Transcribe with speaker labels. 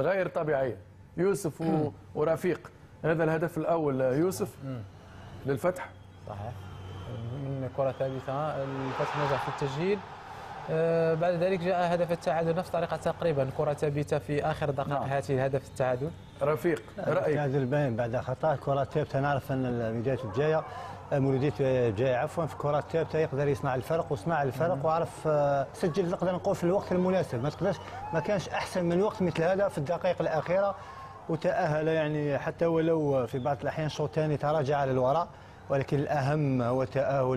Speaker 1: غير طبيعية. يوسف و... ورفيق. هذا الهدف الأول. يوسف للفتح.
Speaker 2: صحيح. من كرة ثابتة. الفتح نجح في التسجيل. بعد ذلك جاء هدف التعادل نفس الطريقة تقريبا. كرة ثابته في آخر دقائق
Speaker 1: نعم.
Speaker 2: هذه هدف التعادل.
Speaker 1: رفيق رأيك؟
Speaker 3: تعادل باين بعد خطأ. كرة ثابتة نعرف أن الوداد الجاية مولودية الجاية عفوا في كرة ثابتة يقدر يصنع الفرق وصنع الفرق وعرف آه، سجل نقدر نقول في الوقت المناسب. ما تقدرش ما كانش أحسن من وقت مثل هذا في الدقائق الأخيرة وتأهل يعني حتى ولو في بعض الأحيان شوط ثاني تراجع للوراء ولكن الأهم هو تأهل